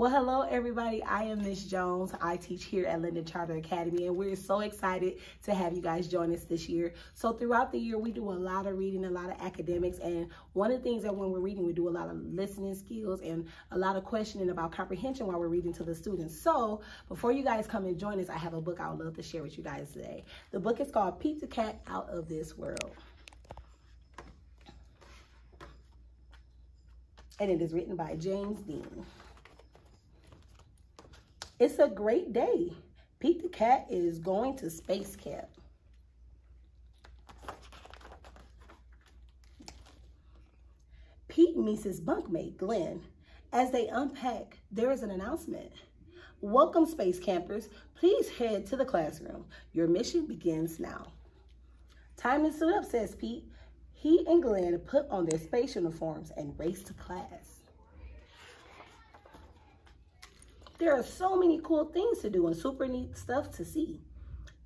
Well, hello everybody. I am Miss Jones. I teach here at Linden Charter Academy and we're so excited to have you guys join us this year. So throughout the year, we do a lot of reading, a lot of academics, and one of the things that when we're reading, we do a lot of listening skills and a lot of questioning about comprehension while we're reading to the students. So before you guys come and join us, I have a book I would love to share with you guys today. The book is called Pete the Cat Out of This World. And it is written by James Dean. It's a great day. Pete the Cat is going to space camp. Pete meets his bunkmate, Glenn. As they unpack, there is an announcement. Welcome, space campers. Please head to the classroom. Your mission begins now. Time to suit up, says Pete. He and Glenn put on their space uniforms and race to class. There are so many cool things to do and super neat stuff to see.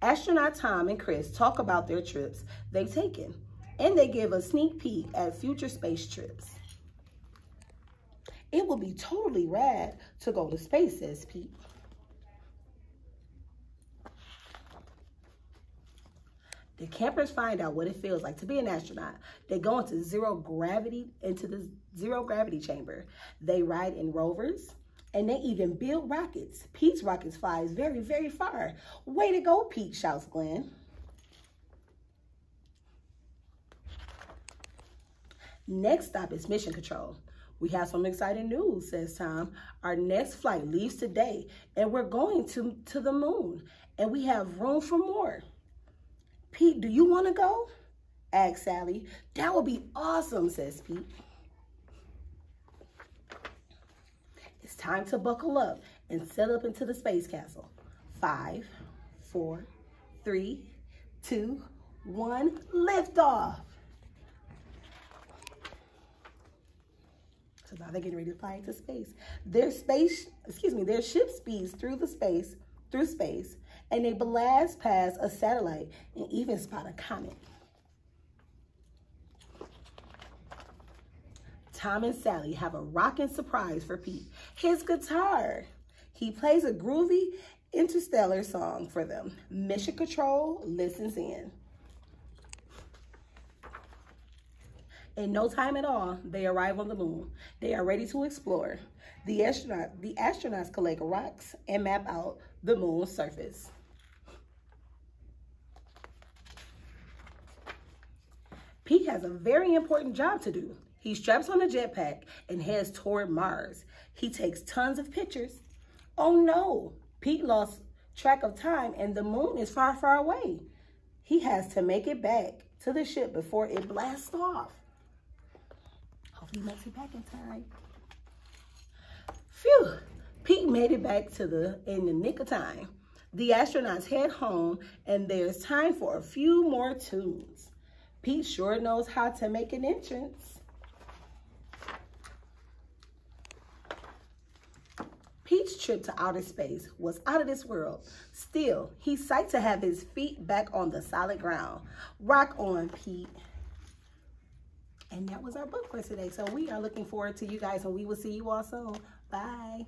Astronaut Tom and Chris talk about their trips they've taken, and they give a sneak peek at future space trips. It will be totally rad to go to space, says Pete. The campers find out what it feels like to be an astronaut. They go into zero gravity, into the zero gravity chamber. They ride in rovers, and they even build rockets. Pete's rockets flies very, very far. Way to go, Pete, shouts Glenn. Next stop is Mission Control. We have some exciting news, says Tom. Our next flight leaves today, and we're going to, to the moon, and we have room for more. Pete, do you want to go? asks Sally. That would be awesome, says Pete. It's time to buckle up and set up into the space castle. Five, four, three, two, one, lift off. So now they're getting ready to fly into space. Their space, excuse me, their ship speeds through the space, through space, and they blast past a satellite and even spot a comet. Tom and Sally have a rocking surprise for Pete. His guitar. He plays a groovy interstellar song for them. Mission Control listens in. In no time at all, they arrive on the moon. They are ready to explore. The, astronaut, the astronauts collect rocks and map out the moon's surface. Pete has a very important job to do. He straps on a jetpack and heads toward Mars. He takes tons of pictures. Oh no, Pete lost track of time and the moon is far, far away. He has to make it back to the ship before it blasts off. Hopefully he makes it back in time. Phew, Pete made it back to the in the nick of time. The astronauts head home and there's time for a few more tunes. Pete sure knows how to make an entrance. Pete's trip to outer space was out of this world. Still, he's psyched to have his feet back on the solid ground. Rock on, Pete. And that was our book for today. So we are looking forward to you guys and we will see you all soon. Bye.